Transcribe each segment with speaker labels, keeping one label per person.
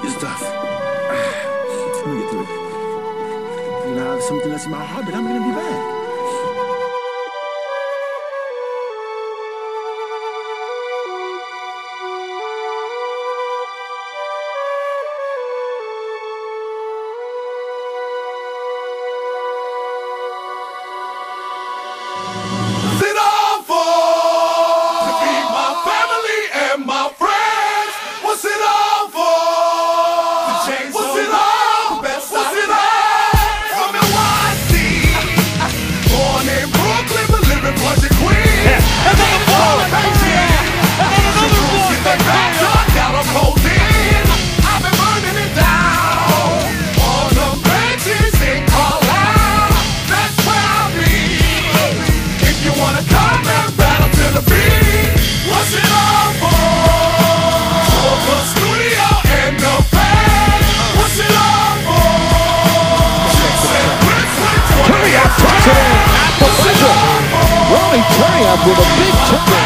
Speaker 1: It's tough. Ah, let me get through it. I have something that's in my heart, but I'm gonna be back.
Speaker 2: Up with a big triple.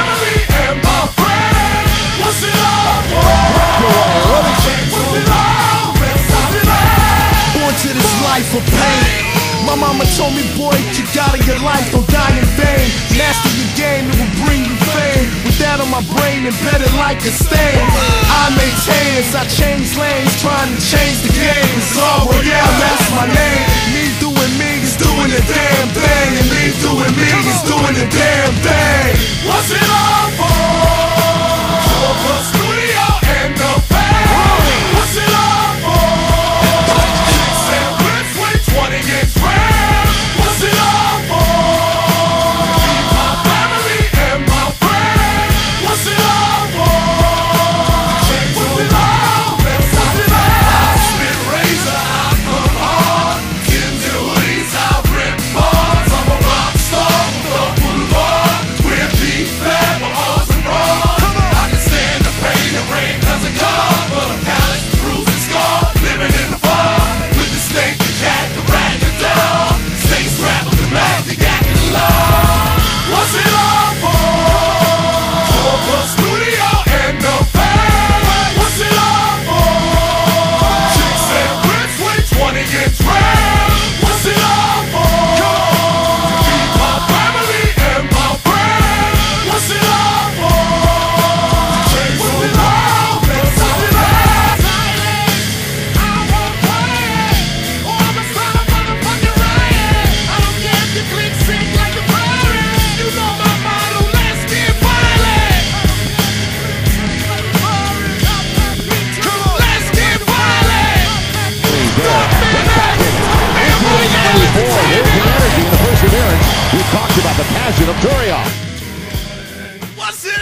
Speaker 3: Born to this life of pain. My mama told me, boy, you got in your life, don't die in vain. Master your game, it will bring you fame. With that on my brain, embedded like a stain. I maintain as I change lanes, trying to change the game. It's all yeah, that's my name. Me doing me is doing the damn thing, doing me is doing the damn thing. What's it all
Speaker 2: We talked about the passion of Turiaf.
Speaker 3: What's it